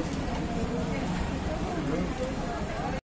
何?